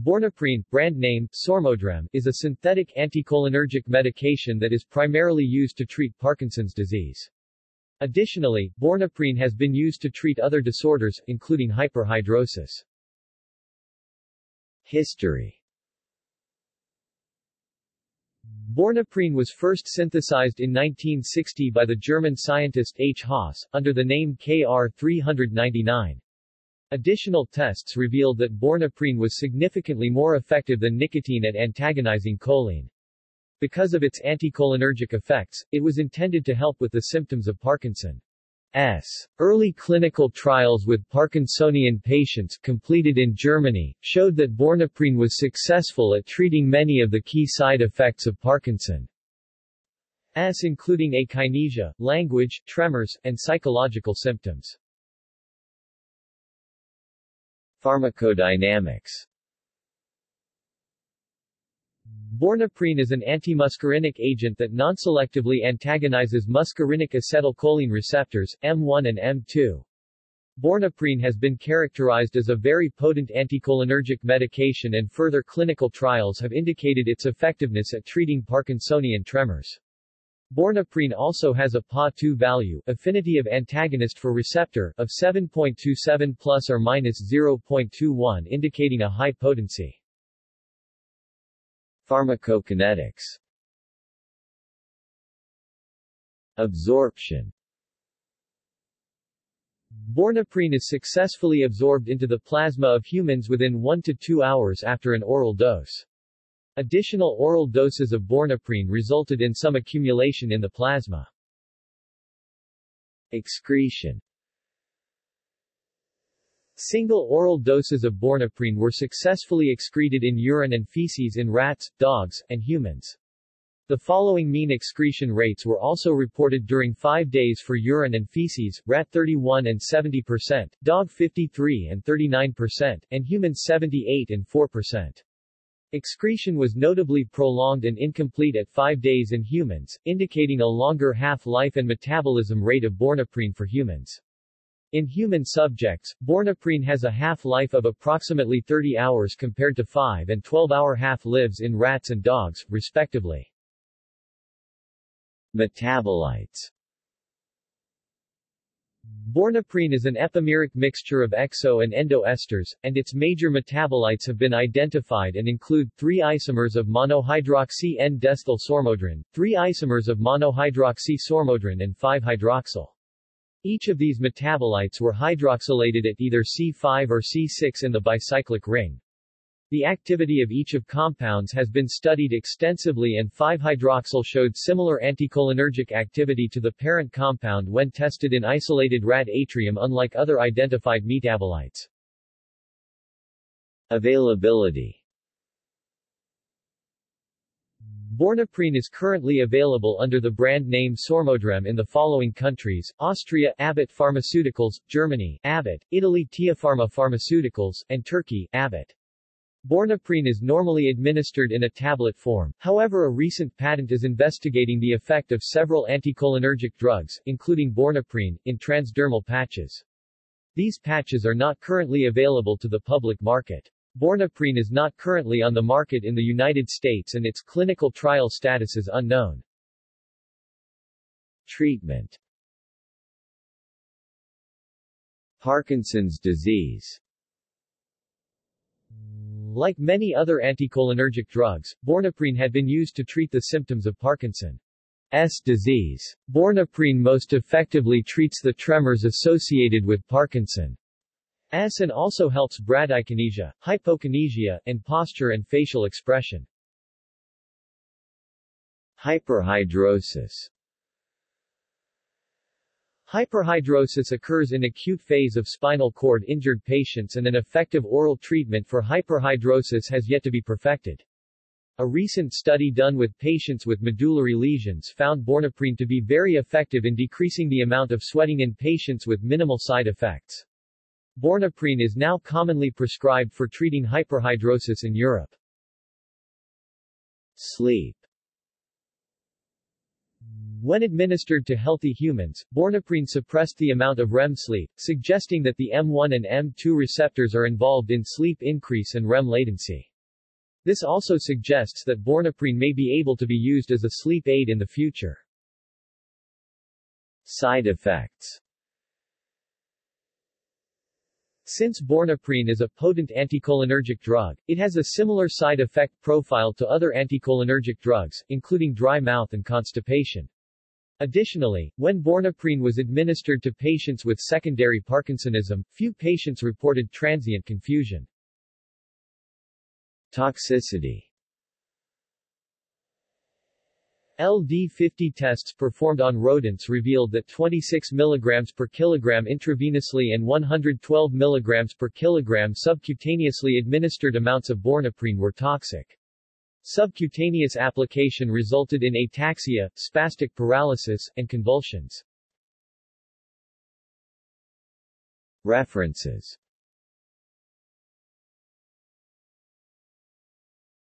Bornaprine, brand name, Sormodrem, is a synthetic anticholinergic medication that is primarily used to treat Parkinson's disease. Additionally, Bornaprine has been used to treat other disorders, including hyperhidrosis. History Bornaprine was first synthesized in 1960 by the German scientist H. Haas, under the name KR399. Additional tests revealed that Bornaprine was significantly more effective than nicotine at antagonizing choline. Because of its anticholinergic effects, it was intended to help with the symptoms of Parkinson's. Early clinical trials with Parkinsonian patients completed in Germany, showed that Bornaprine was successful at treating many of the key side effects of Parkinson's, including akinesia, language, tremors, and psychological symptoms. Pharmacodynamics Bornaprine is an antimuscarinic agent that non-selectively antagonizes muscarinic acetylcholine receptors, M1 and M2. Bornaprine has been characterized as a very potent anticholinergic medication and further clinical trials have indicated its effectiveness at treating Parkinsonian tremors. Bornaprine also has a Pa2 value affinity of antagonist for receptor of 7.27 plus or minus 0.21 indicating a high potency. Pharmacokinetics Absorption Bornaprine is successfully absorbed into the plasma of humans within 1 to 2 hours after an oral dose. Additional oral doses of Bornaprine resulted in some accumulation in the plasma. Excretion Single oral doses of Bornaprine were successfully excreted in urine and feces in rats, dogs, and humans. The following mean excretion rates were also reported during five days for urine and feces, rat 31 and 70%, dog 53 and 39%, and human 78 and 4%. Excretion was notably prolonged and incomplete at 5 days in humans, indicating a longer half-life and metabolism rate of bornaprine for humans. In human subjects, bornaprine has a half-life of approximately 30 hours compared to 5 and 12-hour half-lives in rats and dogs, respectively. Metabolites Bornaprine is an epimeric mixture of exo and endoesters, and its major metabolites have been identified and include three isomers of monohydroxy N-decyl sormodrin, three isomers of monohydroxy sormodrin and 5-hydroxyl. Each of these metabolites were hydroxylated at either C5 or C6 in the bicyclic ring. The activity of each of compounds has been studied extensively and 5-hydroxyl showed similar anticholinergic activity to the parent compound when tested in isolated rat atrium unlike other identified metabolites. Availability Bornaprine is currently available under the brand name Sormodrem in the following countries, Austria, Abbott Pharmaceuticals, Germany, Abbott, Italy Tiapharma Pharmaceuticals, and Turkey, Abbott. Bornaprine is normally administered in a tablet form, however a recent patent is investigating the effect of several anticholinergic drugs, including Bornaprine, in transdermal patches. These patches are not currently available to the public market. Bornaprine is not currently on the market in the United States and its clinical trial status is unknown. Treatment Parkinson's disease like many other anticholinergic drugs, Bornaprine had been used to treat the symptoms of Parkinson's disease. Bornaprine most effectively treats the tremors associated with Parkinson's and also helps bradykinesia, hypokinesia, and posture and facial expression. Hyperhidrosis Hyperhidrosis occurs in acute phase of spinal cord injured patients and an effective oral treatment for hyperhidrosis has yet to be perfected. A recent study done with patients with medullary lesions found Bornaprine to be very effective in decreasing the amount of sweating in patients with minimal side effects. Bornaprine is now commonly prescribed for treating hyperhidrosis in Europe. Sleep When administered to healthy humans, bornaprine suppressed the amount of REM sleep, suggesting that the M1 and M2 receptors are involved in sleep increase and REM latency. This also suggests that bornaprine may be able to be used as a sleep aid in the future. Side effects Since bornaprine is a potent anticholinergic drug, it has a similar side effect profile to other anticholinergic drugs, including dry mouth and constipation. Additionally, when bornaprine was administered to patients with secondary Parkinsonism, few patients reported transient confusion. Toxicity LD50 tests performed on rodents revealed that 26 mg per kilogram intravenously and 112 mg per kilogram subcutaneously administered amounts of bornaprine were toxic. Subcutaneous application resulted in ataxia, spastic paralysis, and convulsions. References